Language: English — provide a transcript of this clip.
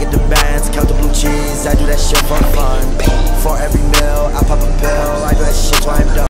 get the bands, count the blue cheese I do that shit for fun.